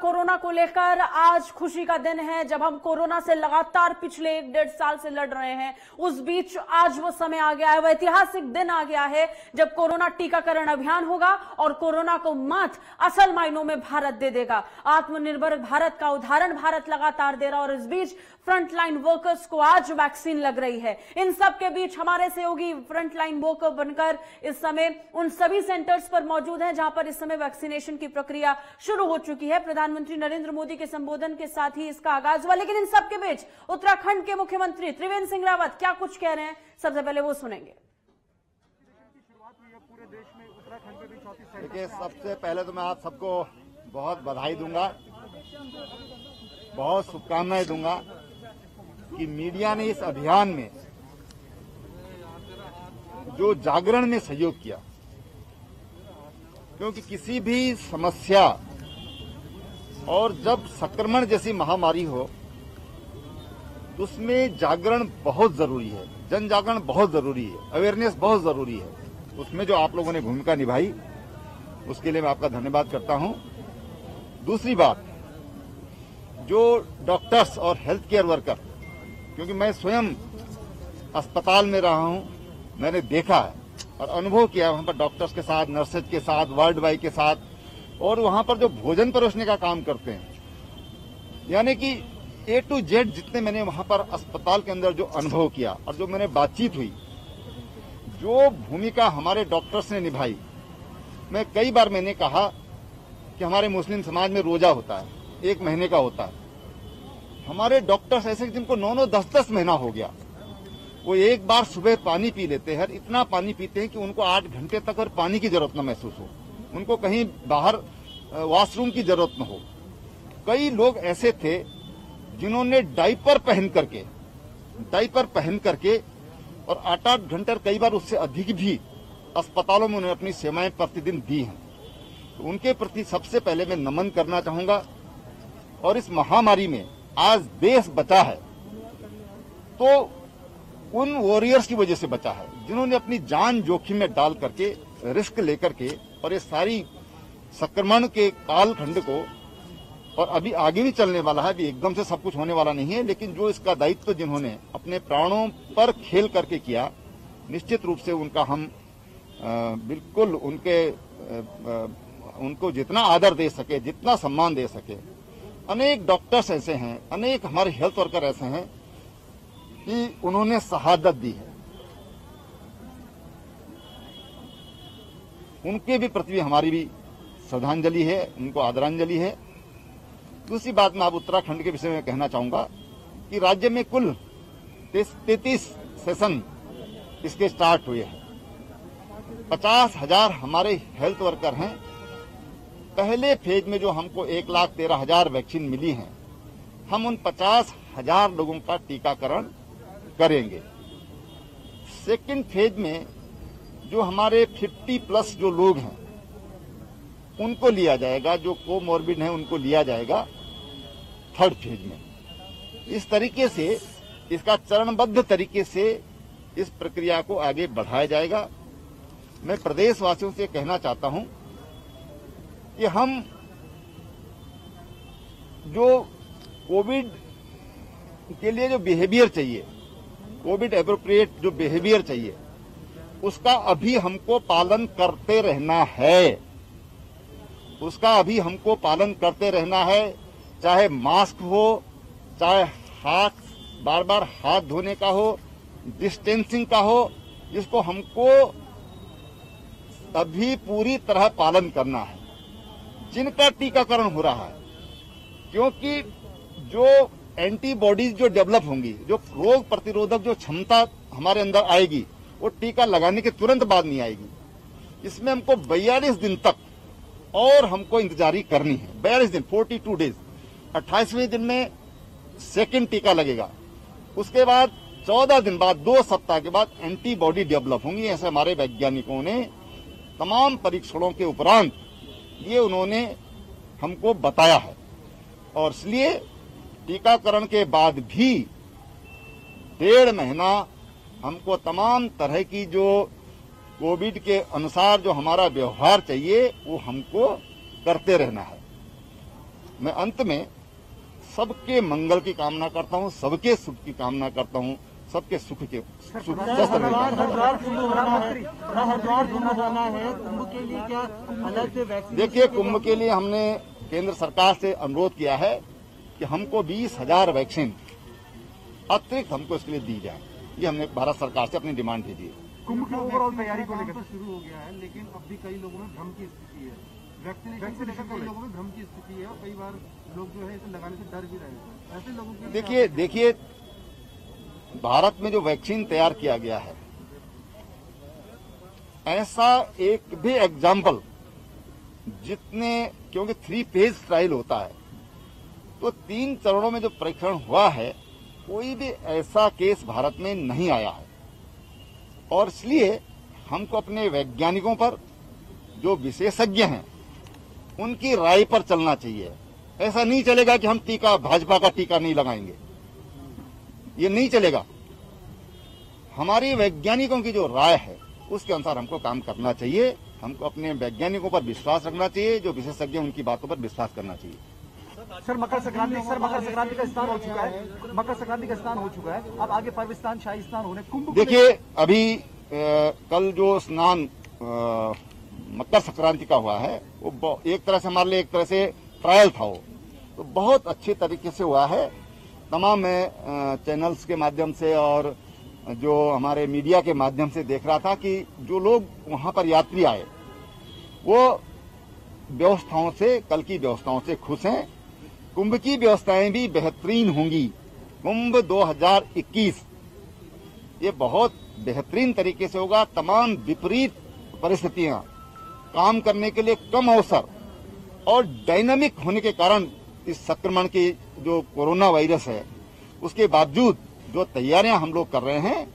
Corona को लेकर आज खुशी का दिन है। जब हम कोरोना से लगातार पिछले एक डेढ़ साल से लड़ रहे हैं, उस बीच आज वो समय आ गया है। वह ऐतिहासिक दिन आ गया है जब कोरोना टीकाकरण अभियान होगा और कोरोना को मात असल मायनों में भारत दे देगा। आत्मनिर्भर भारत का उदाहरण भारत लगातार दे रहा और इस बीच फ्रंटलाइन वर्कर्स को आज वैक्सीन लग रही है। इन सब के बीच हमारे सहयोगी फ्रंटलाइन वर्कर बनकर इस समय उन सभी सेंटर्स पर मौजूद है जहाँ पर इस समय वैक्सीनेशन की प्रक्रिया शुरू हो चुकी है। प्रधानमंत्री नरेंद्र मोदी के संबोधन के साथ ही इसका आगाज़ हुआ। लेकिन इन सबके बीच उत्तराखंड के मुख्यमंत्री त्रिवेंद्र सिंह रावत क्या कुछ कह रहे हैं? सबसे पहले वो सुनेंगे। देखिए, सबसे पहले तो मैं आप सबको बहुत बधाई दूँगा, बहुत शुभकामनाएँ दूँगा कि मीडिया ने इस अभियान में जो जागरण में सहयोग किया, क्योंकि किसी भी समस्या और जब संक्रमण जैसी महामारी हो तो उसमें जागरण बहुत ज़रूरी है। जन जागरण बहुत ज़रूरी है। अवेयरनेस बहुत ज़रूरी है। उसमें जो आप लोगों ने भूमिका निभाई, उसके लिए मैं आपका धन्यवाद करता हूँ। दूसरी बात, जो डॉक्टर्स और हेल्थ केयर वर्कर क्योंकि मैं स्वयं अस्पताल में रहा हूँ, मैंने देखा है और अनुभव किया वहाँ पर डॉक्टर्स के साथ नर्सेज के साथ वार्ड बॉय के साथ और वहाँ पर जो भोजन परोसने का काम करते हैं। यानी कि ए टू जेड जितने मैंने वहाँ पर अस्पताल के अंदर जो अनुभव किया और जो मैंने बातचीत हुई, जो भूमिका हमारे डॉक्टर्स ने निभाई, मैं कई बार मैंने कहा कि हमारे मुस्लिम समाज में रोजा होता है, एक महीने का होता है। हमारे डॉक्टर्स ऐसे जिनको नौ नौ दस दस महीना हो गया। वो एक बार सुबह पानी पी लेते हैं इतना पानी पीते हैं कि उनको आठ घंटे तक और पानी की ज़रूरत न महसूस हो। उनको कहीं बाहर वॉशरूम की ज़रूरत न हो। कई लोग ऐसे थे जिन्होंने डाइपर पहन करके डाइपर पहन करके और आठ आठ घंटे कई बार उससे अधिक भी अस्पतालों में उन्हें अपनी सेवाएँ प्रतिदिन दी हैं। तो उनके प्रति सबसे पहले मैं नमन करना चाहूँगा और इस महामारी में आज देश बचा है तो उन वॉरियर्स की वजह से बचा है, जिन्होंने अपनी जान जोखिम में डाल करके रिस्क लेकर के और ये सारी संक्रमण के कालखंड को और अभी आगे भी चलने वाला है अभी एकदम से सब कुछ होने वाला नहीं है लेकिन जो इसका दायित्व तो जिन्होंने अपने प्राणों पर खेल करके किया निश्चित रूप से उनका हम आ, बिल्कुल उनके आ, उनको जितना आदर दे सके जितना सम्मान दे सके। अनेक डॉक्टर्स ऐसे हैं अनेक हमारे हेल्थ वर्कर ऐसे हैं कि उन्होंने शहादत दी है। उनके भी प्रति हमारी भी श्रद्धांजलि है, उनको आदरांजलि है। दूसरी बात मैं आप उत्तराखंड के विषय में कहना चाहूँगा कि राज्य में कुल तैतीस सेशन इसके स्टार्ट हुए हैं। पचास हज़ार हमारे हेल्थ वर्कर हैं। पहले फ़ेज़ में जो हमको एक लाख तेरह हज़ार वैक्सीन मिली है, हम उन पचास हज़ार लोगों का टीकाकरण करेंगे। सेकेंड फ़ेज़ में जो हमारे 50 प्लस जो लोग हैं, उनको लिया जाएगा, जो कोमोर्बिड हैं, उनको लिया जाएगा थर्ड फ़ेज़ में। इस तरीके से, इसका चरणबद्ध तरीके से इस प्रक्रिया को आगे बढ़ाया जाएगा। मैं प्रदेशवासियों से कहना चाहता हूँ कि हम जो कोविड के लिए जो बिहेवियर चाहिए, कोविड अप्रोप्रिएट जो बिहेवियर चाहिए उसका अभी हमको पालन करते रहना है। उसका अभी हमको पालन करते रहना है, चाहे मास्क हो, चाहे हाथ बार बार हाथ धोने का हो डिस्टेंसिंग का हो जिसको हमको अभी पूरी तरह पालन करना है। जिनका टीकाकरण हो रहा है, क्योंकि जो एंटीबॉडीज जो डेवलप होंगी, जो रोग प्रतिरोधक जो क्षमता हमारे अंदर आएगी वो टीका लगाने के तुरंत बाद नहीं आएगी। इसमें हमको बयालीस दिन तक और हमको इंतजारी करनी है। बयालीस दिन फोर्टी टू डेज़ अट्ठाईसवें दिन में सेकेंड टीका लगेगा। उसके बाद चौदह दिन बाद, दो सप्ताह के बाद एंटीबॉडी डेवलप होंगी, ऐसे हमारे वैज्ञानिकों ने तमाम परीक्षणों के उपरांत ये उन्होंने हमको बताया है। और इसलिए टीकाकरण के बाद भी डेढ़ महीना हमको तमाम तरह की जो कोविड के अनुसार जो हमारा व्यवहार चाहिए वो हमको करते रहना है। मैं अंत में सबके मंगल की कामना करता हूँ सबके सुख की कामना करता हूँ सबके सुख के सुख देखिए कुंभ के लिए हमने केंद्र सरकार से अनुरोध किया है कि हमको बीस हज़ार वैक्सीन अतिरिक्त हमको इसके लिए दी जाए। ये हमने भारत सरकार से अपनी डिमांड भेजी है कुंभ की ओवरऑल तैयारी को लेकर शुरू हो गया है लेकिन अब भी कई लोगों में भ्रम की स्थिति है। वैक्सीनेशन को लेकर कई लोगों में भ्रम की स्थिति है और कई बार लोग जो है इसे लगाने से डर भी रहे हैं। ऐसे लोगों के देखिए देखिए भारत में जो वैक्सीन तैयार किया गया है ऐसा एक भी एग्ज़ाम्पल जितने क्योंकि थ्री फ़ेज़ ट्रायल होता है तो तीन चरणों में जो परीक्षण हुआ है कोई भी ऐसा केस भारत में नहीं आया है। और इसलिए हमको अपने वैज्ञानिकों पर, जो विशेषज्ञ हैं, उनकी राय पर चलना चाहिए। ऐसा नहीं चलेगा कि हम टीका, भाजपा का टीका नहीं लगाएँगे। ये नहीं चलेगा। हमारी वैज्ञानिकों की जो राय है, उसके अनुसार हमको काम करना चाहिए। हमको अपने वैज्ञानिकों पर विश्वास रखना चाहिए, जो विशेषज्ञ उनकी बातों पर विश्वास करना चाहिए। सर मकर संक्रांति सर मकर संक्रांति का स्नान हो चुका है। मकर संक्रांति का स्नान हो चुका है। अब आगे पर्व स्नान शाही स्नान होने कुंभ देखिए अभी कल जो स्नान मकर संक्रांति का हुआ है वो एक तरह से हमारे लिए एक तरह से ट्रायल था वो। तो बहुत अच्छे तरीके से हुआ है। तमाम मैं चैनल्स के माध्यम से और जो हमारे मीडिया के माध्यम से देख रहा था कि जो लोग वहाँ पर यात्री आए वो व्यवस्थाओं से कल की व्यवस्थाओं से खुश हैं। कुंभ की व्यवस्थाएँ भी बेहतरीन होंगी। कुंभ 2021 ये बहुत बेहतरीन तरीके से होगा तमाम विपरीत परिस्थितियाँ। काम करने के लिए कम अवसर और डायनामिक होने के कारण इस संक्रमण की जो कोरोना वायरस है, उसके बावजूद जो तैयारियाँ हम लोग कर रहे हैं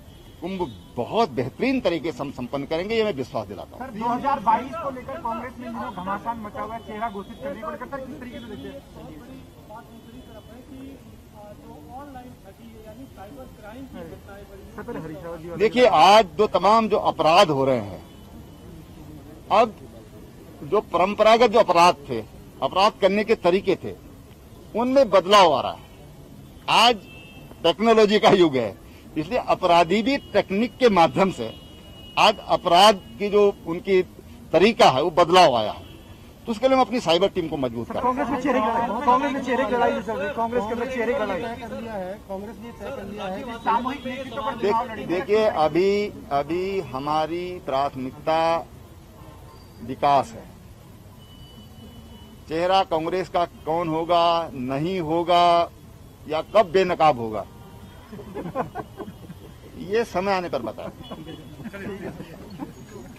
कुंभ बहुत बेहतरीन तरीके से हम संपन्न करेंगे ये मैं विश्वास दिलाता हूँ। दो हज़ार बाईस को लेकर कांग्रेस में घमासान मचा हुआ चेहरा घोषित करने को लेकर किस तरीके से देखते हैं देखिए आज जो तमाम जो अपराध हो रहे हैं अब जो परंपरागत जो अपराध थे अपराध करने के तरीके थे उनमें बदलाव आ रहा है। आज टेक्नोलॉजी का युग है इसलिए अपराधी भी टेक्निक के माध्यम से आज अपराध की जो उनकी तरीका है वो बदलाव आया है। तो उसके लिए हम अपनी साइबर टीम को मज़बूत कर कांग्रेस में चेहरे कांग्रेस में चेहरे है कांग्रेस के अंदर चेहरे है। कांग्रेस ने तय कर लिया है कि सामूहिक नेतृत्व पर चुनाव देख, लड़ेगी। देखिए अभी अभी हमारी प्राथमिकता विकास है। चेहरा कांग्रेस का कौन होगा नहीं होगा या कब बेनकाब होगा? ये समय आने पर बताए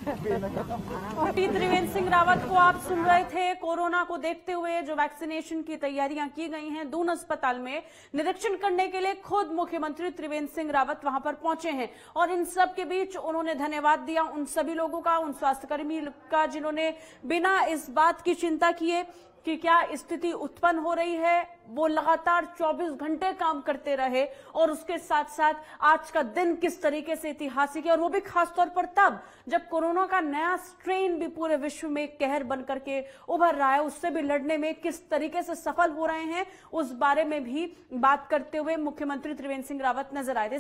टी त्रिवेंद्र सिंह रावत को आप सुन रहे थे कोरोना को देखते हुए जो वैक्सीनेशन की तैयारियाँ की गई हैं, दून अस्पताल में निरीक्षण करने के लिए खुद मुख्यमंत्री त्रिवेंद्र सिंह रावत वहाँ पर पहुँचे हैं। और इन सब के बीच उन्होंने धन्यवाद दिया उन सभी लोगों का, उन स्वास्थ्यकर्मी का जिन्होंने बिना इस बात की चिंता किए कि क्या स्थिति उत्पन्न हो रही है? वो लगातार 24 घंटे काम करते रहे और उसके साथ साथ आज का दिन किस तरीके से ऐतिहासिक है और वो भी खासतौर पर तब, जब कोरोना का नया स्ट्रेन भी पूरे विश्व में कहर बन करके उभर रहा है, उससे भी लड़ने में किस तरीके से सफल हो रहे हैं, उस बारे में भी बात करते हुए मुख्यमंत्री त्रिवेंद्र सिंह रावत नज़र आए थे।